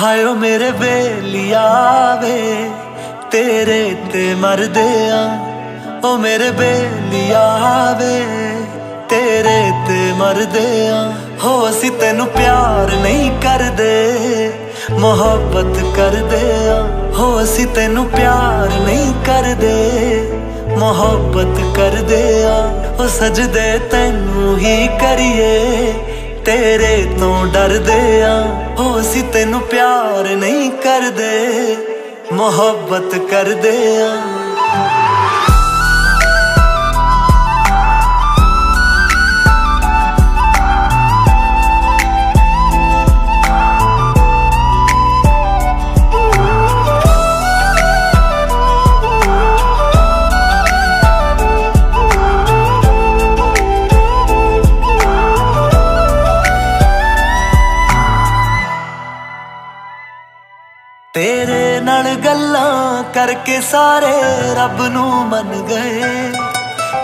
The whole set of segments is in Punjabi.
ਹਾਇਓ ਮੇਰੇ ਬੇਲੀਆ ਵੇ ਤੇਰੇ ਤੇ ਮਰਦੇ ਆ ਓ ਮੇਰੇ ਬੇਲੀਆ ਵੇ ਤੇਰੇ ਤੇ ਮਰਦੇ ਆ ਹੋ, ਅਸੀਂ ਤੈਨੂੰ ਪਿਆਰ ਨਹੀਂ ਕਰਦੇ, ਮੁਹੱਬਤ ਕਰਦੇ ਆ। ਹੋ, ਅਸੀਂ ਤੈਨੂੰ ਪਿਆਰ ਨਹੀਂ ਕਰਦੇ, ਮੁਹੱਬਤ ਕਰਦੇ ਆ। ਉਹ ਸਜਦੇ ਤੈਨੂੰ ਹੀ ਕਰੀਏ ਤੇਰੇ ਤੋਂ ਡਰਦੇ ਆ। ਹੋ ਅਸੀਂ ਤੈਨੂੰ ਪਿਆਰ ਨਹੀਂ ਕਰਦੇ ਮੁਹੱਬਤ ਕਰਦੇ ਆ। ਤੇਰੇ ਨਾਲ ਗੱਲਾਂ ਕਰਕੇ ਸਾਰੇ ਰੱਬ ਨੂੰ ਮੰਨ ਗਏ।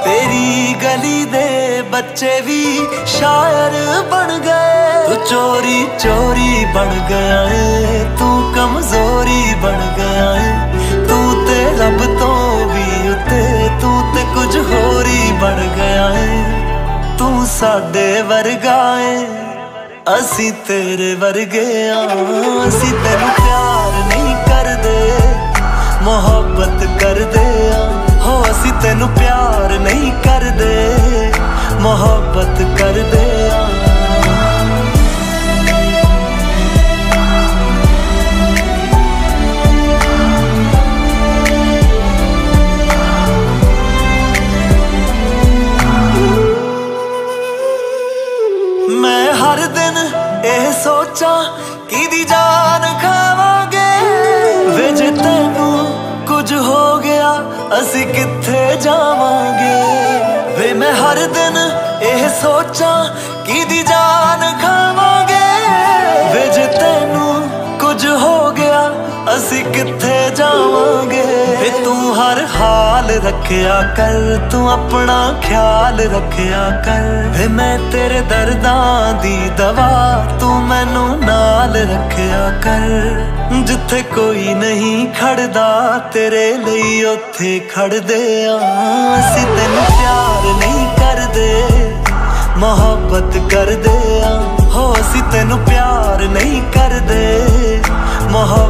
ਤੇਰੀ ਗਲੀ ਦੇ ਬੱਚੇ ਵੀ ਸ਼ਾਇਰ ਬਣ ਗਏ। ਤੂੰ ਚੋਰੀ ਚੋਰੀ ਬਣ ਗਿਆ ਏ। ਤੂੰ ਕਮਜ਼ੋਰੀ ਬਣ ਗਿਆ ਏ। ਤੂੰ ਤੇ ਰੱਬ ਤੋਂ ਵੀ ਉੱਤੇ, ਤੂੰ ਤੇ ਕੁਝ ਹੋਰ ਹੀ ਬਣ ਗਿਆ ਏ। ਤੂੰ ਸਾਡੇ ਵਰਗਾ ਏ। ਅਸੀਂ ਤੇਰੇ ਵਰਗੇ ਆ। ਅਸੀਂ ਤੈਨੂੰ ਪਿਆਰ ਸੋਚਾਂ ਕਿਦੀ ਜਾਨ ਖਾਵਾਂਗੇ? ਵੇ ਜੇ ਤੈਨੂੰ ਕੁਝ ਹੋ ਗਿਆ, ਅਸੀਂ ਕਿੱਥੇ ਜਾਵਾਂਗੇ? ਵੇ ਮੈਂ ਹਰ ਦਿਨ ਇਹ ਸੋਚਾਂ ਕਿਦੀ ਜਾਨ ਖਾਵਾਂਗੇ? ਵੇ ਜੇ ਤੈਨੂੰ ਕੁਝ ਹੋ ਗਿਆ, ਅਸੀਂ ਕਿੱਥੇ ਜਾਵਾਂਗੇ? ਵੇ ਤੂੰ ਹਰ ਹਾਲ ਰੱਖਿਆ ਕਰ, ਤੂੰ ਆਪਣਾ ਖਿਆਲ ਰੱਖਿਆ ਕਰ। ਵੇ ਮੈਂ ਤੇਰੇ ਦਰਦਾਂ ਦੀ ਦਵਾ ਨਾਲ ਰੱਖਿਆ ਕਰ। ਜਿੱਥੇ ਕੋਈ ਨਹੀਂ ਖੜਦਾ, ਤੇਰੇ ਲਈ ਉੱਥੇ ਖੜਦੇ ਆ। ਅਸੀਂ ਤੈਨੂੰ ਪਿਆਰ ਨਹੀਂ ਕਰਦੇ, ਮੁਹੱਬਤ ਕਰਦੇ ਆ। ਹੋ, ਅਸੀਂ ਤੈਨੂੰ ਪਿਆਰ ਨਹੀਂ ਕਰਦੇ, ਮੁਹੱਬਤ